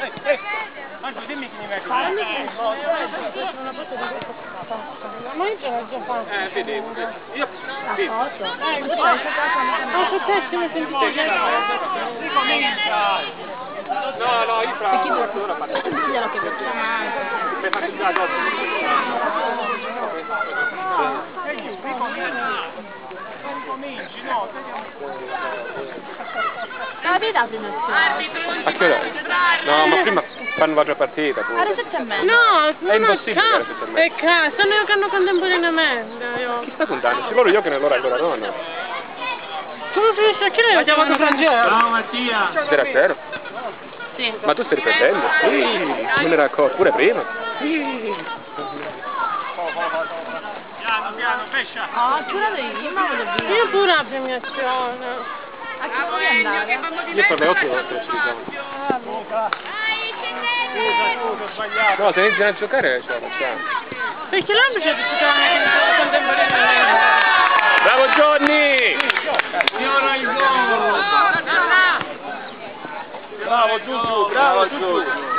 Eh, eh, Angelo, dimmi che mi metti. Fammi che sono una foto di questa Ma io ce l'ho già fatto. Eh, vedi. Io, vedi. Eh, invece hai fatto Ah, successo, mi sentite Ricomincia. No, no, io fra un quarto d'ora parto. Diglielo che faccio Mi faccio già dopo. E giù, ricominci. No, La vita prenotazione. A che ora? No, ma prima fanno la partita. pure. Alle sette e mezza. No, È impossibile che alle sette e mezza. È caso, stanno giocando contemporaneamente. Io. Chi sta contando? Se loro giocano allora ancora no, no. Come finisce? Che lei chiamato francese? Ciao Mattia. 0 a 0. Sì. Ma tu stai ripetendo? Sì, non era accorto, pure prima. Piano, piano, pescia. Ah, giurato io, ma voglio dire. Io pure la premiazione. A chi vuoi andare? Io per le 8 non te lo diciamo. Scusa. Scusa, scusa, ho sbagliato. No, se iniziano a giocare ce la facciamo. Perché l'altro c'è giocare contemporaneamente. Bravo Johnny! Signora il gol. Bravo Giugiu, bravo Giugiu.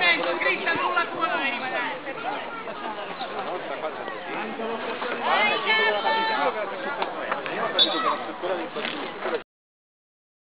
Eh, movimento, Cristian, sulla tua